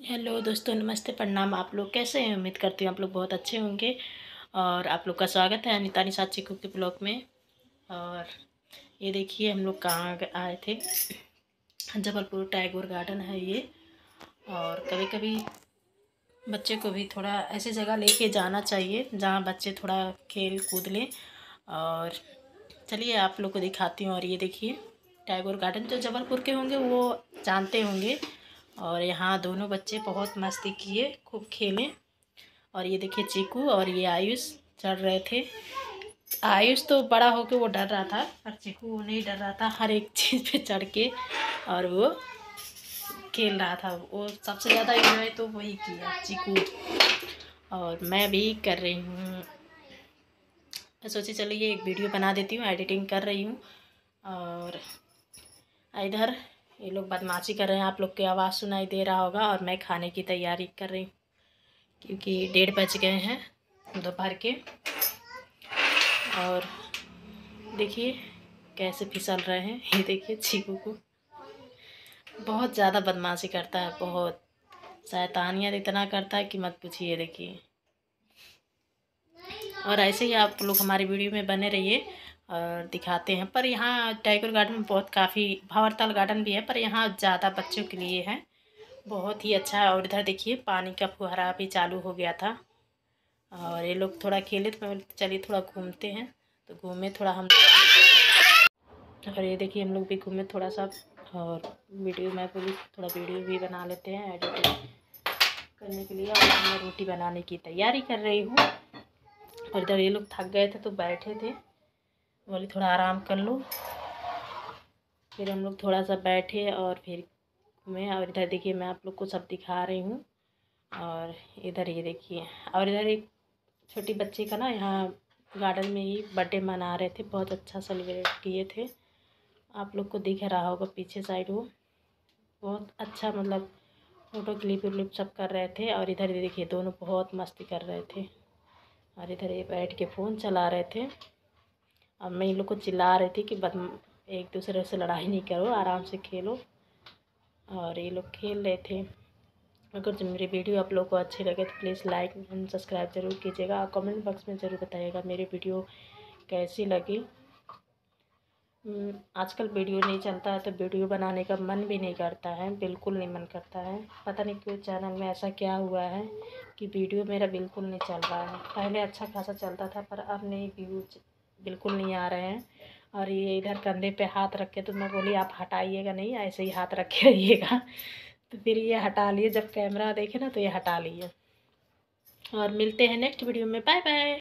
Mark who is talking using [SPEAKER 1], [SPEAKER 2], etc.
[SPEAKER 1] Hello दोस्तों, नमस्ते, प्रणाम। आप लोग कैसे हैं? उम्मीद करती हूँ आप लोग बहुत अच्छे होंगे और आप लोग का स्वागत है अनिता निशा चिकू के ब्लॉग में। और ये देखिए, हम लोग कहाँ आए थे। जबलपुर टैगोर गार्डन है ये। और कभी कभी बच्चे को भी थोड़ा ऐसी जगह लेके जाना चाहिए, जहाँ बच्चे थोड़ा खेल कूद लें। और चलिए आप लोग को दिखाती हूँ। और ये देखिए टैगोर गार्डन जो जबलपुर के होंगे, वो जानते होंगे। और यहाँ दोनों बच्चे बहुत मस्ती किए, खूब खेले। और ये देखिए चीकू और ये आयुष चढ़ रहे थे। आयुष तो बड़ा होकर वो डर रहा था, पर चीकू वो नहीं डर रहा था, हर एक चीज़ पे चढ़ के और वो खेल रहा था। वो सबसे ज़्यादा इन्जॉय तो वही किया चीकू। और मैं भी कर रही हूँ। मैं सोची चलो ये एक वीडियो बना देती हूँ, एडिटिंग कर रही हूँ। और इधर ये लोग बदमाशी कर रहे हैं, आप लोग की आवाज़ सुनाई दे रहा होगा और मैं खाने की तैयारी कर रही हूँ, क्योंकि डेढ़ बज गए हैं दोपहर के। और देखिए कैसे फिसल रहे हैं, ये देखिए चीकू को। बहुत ज़्यादा बदमाशी करता है, बहुत। शैतानियत इतना करता है कि मत पूछिए, देखिए। और ऐसे ही आप लोग हमारी वीडियो में बने रहिए। और दिखाते हैं। पर यहाँ टाइगर गार्डन में बहुत काफ़ी, भावरताल गार्डन भी है, पर यहाँ ज़्यादा बच्चों के लिए है। बहुत ही अच्छा और इधर देखिए, पानी का फुहारा भी चालू हो गया था। और ये लोग थोड़ा खेले तो चलिए थोड़ा घूमते हैं। तो घूमे थोड़ा हम और ये देखिए, हम लोग भी घूमे थोड़ा सा। और वीडियो मैं बोली थोड़ा वीडियो भी बना लेते हैं एडिटिंग करने के लिए। और मैं रोटी बनाने की तैयारी कर रही हूँ। और इधर ये लोग थक गए थे तो बैठे थे। बोली थोड़ा आराम कर लो। फिर हम लोग थोड़ा सा बैठे और फिर घूमे। और इधर देखिए, मैं आप लोग को सब दिखा रही हूँ। और इधर ये देखिए, और इधर एक छोटी बच्ची का ना यहाँ गार्डन में ही बर्थडे मना रहे थे। बहुत अच्छा सेलिब्रेट किए थे। आप लोग को दिख रहा होगा, पीछे साइड वो। बहुत अच्छा मतलब फ़ोटो क्लिप व्लिप सब कर रहे थे। और इधर देखिए, दोनों बहुत मस्ती कर रहे थे। और इधर ये बैठ के फ़ोन चला रहे थे। अब मैं इन लोग को चिल्ला रही थी कि बद एक दूसरे से लड़ाई नहीं करो आराम से खेलो। और ये लोग खेल रहे थे। अगर मेरी वीडियो आप लोग को अच्छी लगे तो प्लीज़ लाइक एंड सब्सक्राइब ज़रूर कीजिएगा। और कमेंट बॉक्स में ज़रूर बताइएगा मेरी वीडियो कैसी लगी। हम्म, आजकल वीडियो नहीं चलता है तो वीडियो बनाने का मन भी नहीं करता है बिल्कुल नहीं मन करता है। पता नहीं क्यों चैनल में ऐसा क्या हुआ है कि वीडियो मेरा बिल्कुल नहीं चल रहा है। पहले अच्छा खासा चलता था पर अब नहीं व्यू बिल्कुल नहीं आ रहे हैं। और ये इधर कंधे पे हाथ रखे तो मैं बोली, आप हटाइएगा नहीं, ऐसे ही हाथ रखे रहिएगा। तो फिर ये हटा लिए। जब कैमरा देखे ना तो ये हटा लिए। और मिलते हैं नेक्स्ट वीडियो में। Bye bye.